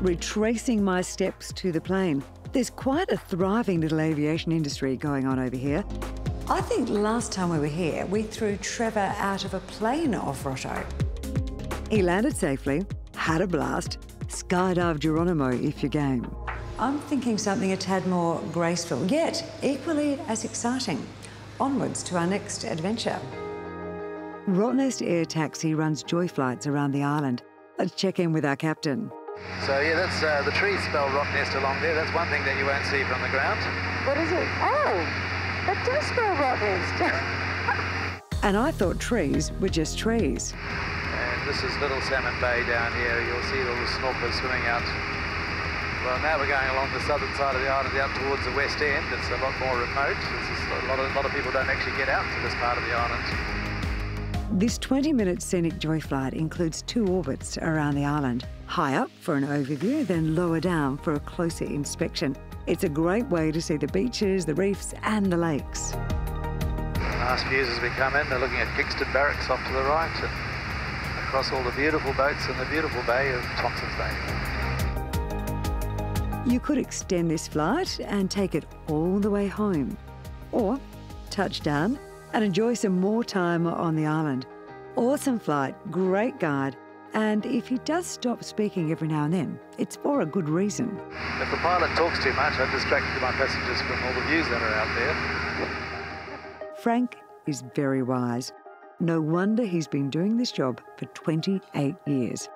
retracing my steps to the plane. There's quite a thriving little aviation industry going on over here. I think last time we were here, we threw Trevor out of a plane off Rotto. He landed safely, had a blast, skydive Geronimo if you're game. I'm thinking something a tad more graceful, yet equally as exciting. Onwards to our next adventure. Rottnest Air Taxi runs joy flights around the island. Let's check in with our captain. So yeah, that's uh, the trees spell rock Rottnest along there. That's one thing that you won't see from the ground. What is it? Oh, that does spell Rottnest. and I thought trees were just trees. And this is Little Salmon Bay down here. You'll see all the snorkelers swimming out. Well, now we're going along the southern side of the island out towards the west end. It's a lot more remote. a lot of, a lot of people don't actually get out to this part of the island. This 20 minute scenic joy flight includes two orbits around the island high up for an overview, then lower down for a closer inspection. It's a great way to see the beaches, the reefs, and the lakes. Nice views as we come in. They're looking at Kingston Barracks off to the right and across all the beautiful boats in the beautiful bay of Thomson's Bay. You could extend this flight and take it all the way home, or touch down and enjoy some more time on the island. Awesome flight, great guide, and if he does stop speaking every now and then, it's for a good reason. If the pilot talks too much, I distract my passengers from all the views that are out there. Frank is very wise. No wonder he's been doing this job for 28 years.